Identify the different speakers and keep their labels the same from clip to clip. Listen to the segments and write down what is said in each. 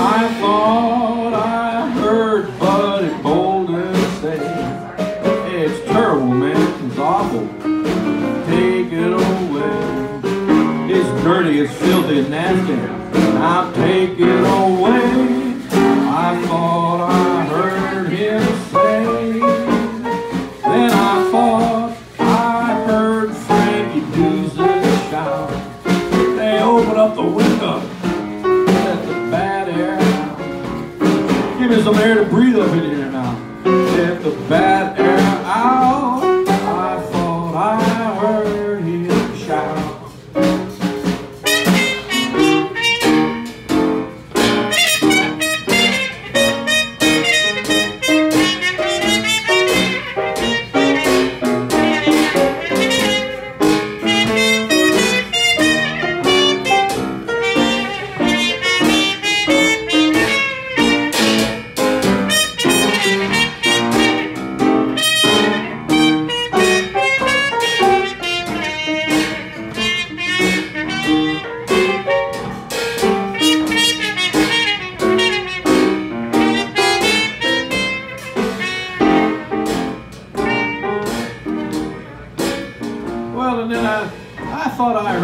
Speaker 1: I thought I heard Buddy Bolden say, it's terrible, man, it's awful, take it away. It's dirty, it's filthy, and nasty, I take it away. I thought I heard him me some air to breathe up in here now. Let the bad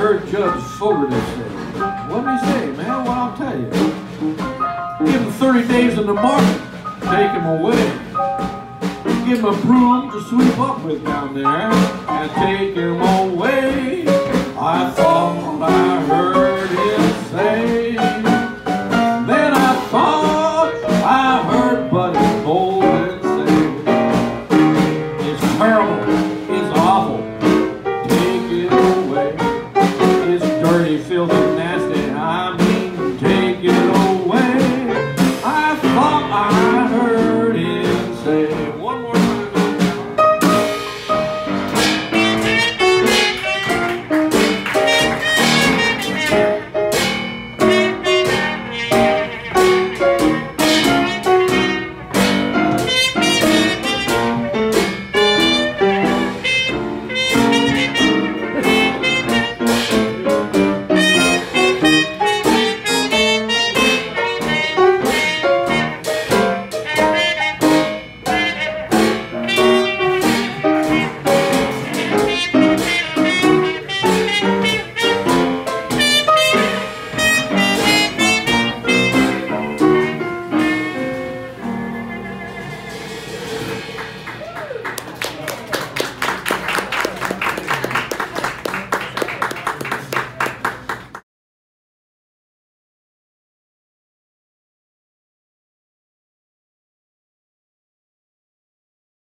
Speaker 1: heard Judge Fogarty say, what did he say, man? Well, I'll tell you. Give him 30 days in the market, take him away. Give him a broom to sweep up with down there, and take him away.